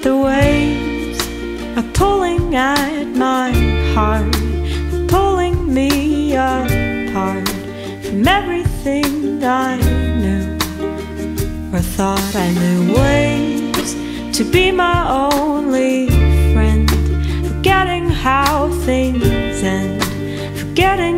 The waves are pulling at my heart, pulling me apart from everything I knew or thought I knew. Waves to be my only friend, forgetting how things end, forgetting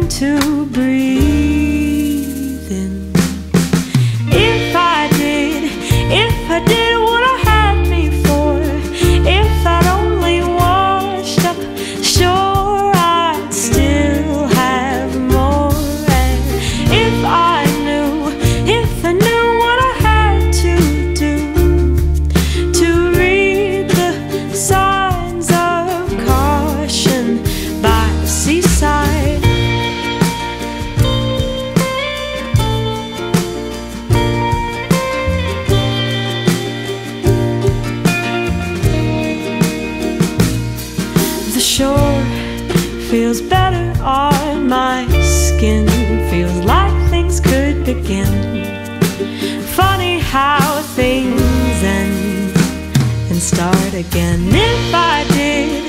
shore feels better on my skin, feels like things could begin. Funny how things end and start again. If I did,